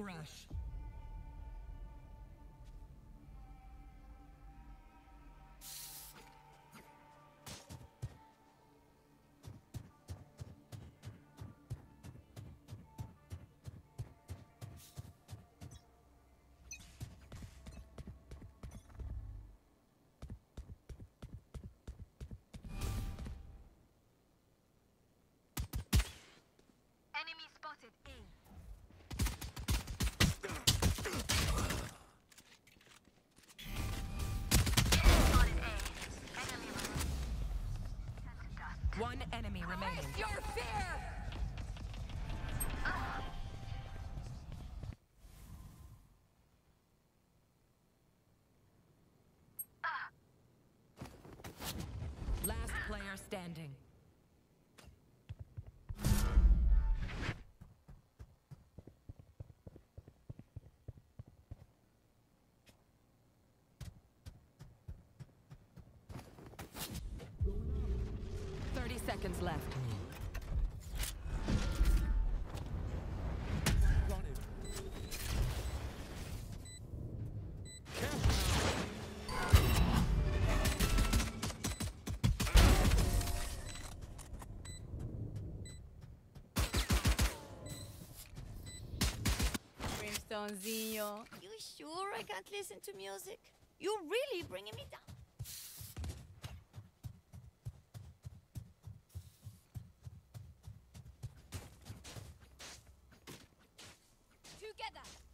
Spike One enemy remaining. Face your fear! Last seconds left. Brimstonezinho, you sure I can't listen to music? You're really bringing me down. だ。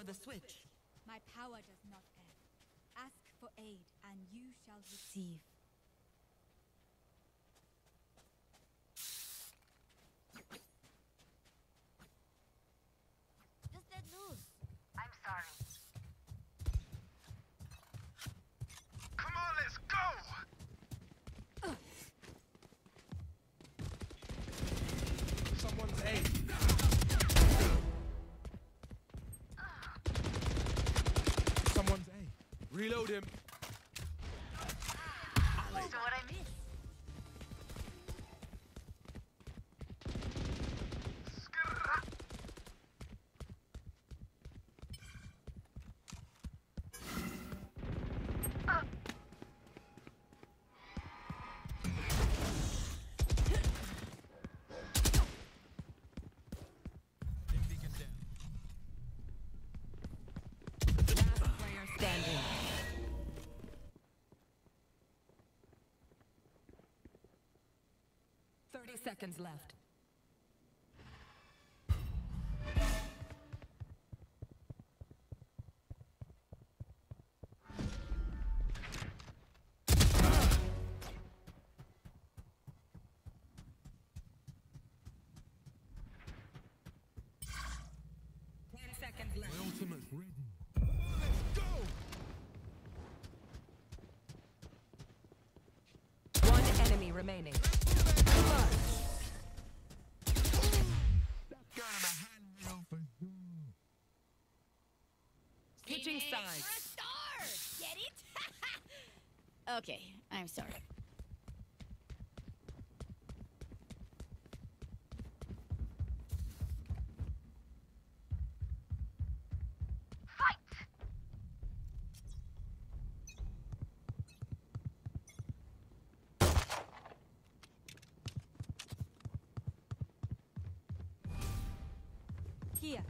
Before the switch. My power does not end. Ask for aid, and you shall receive. Reload him. So Seconds left, one enemy remaining. Switching sides. For a star! Get it? okay, I'm sorry. Fight! Here.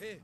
Hey.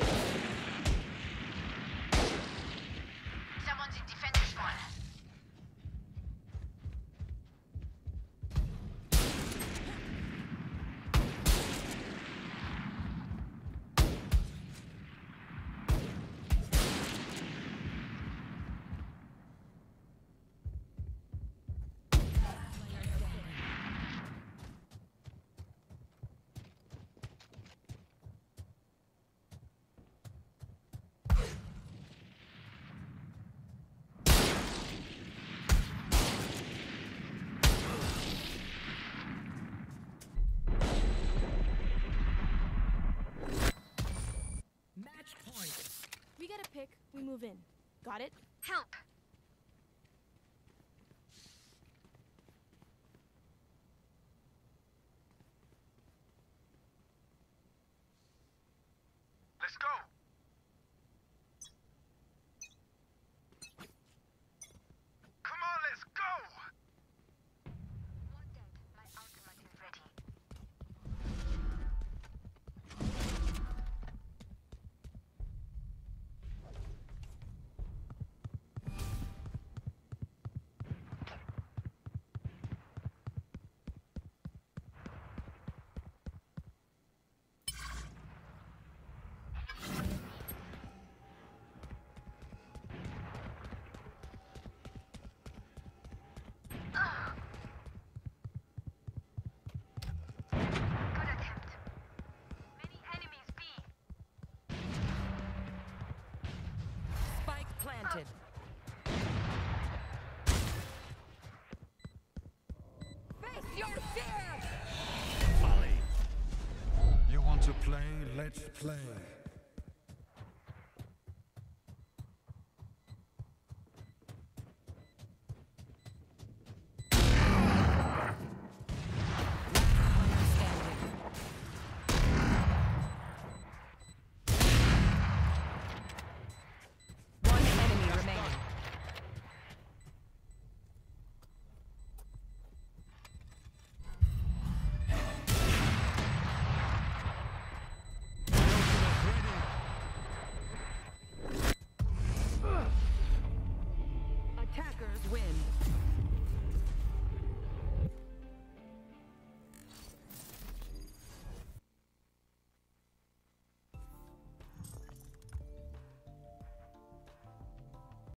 active. We move in. Got it? Help! planted. Face your fear! Molly. You want to play? Let's play.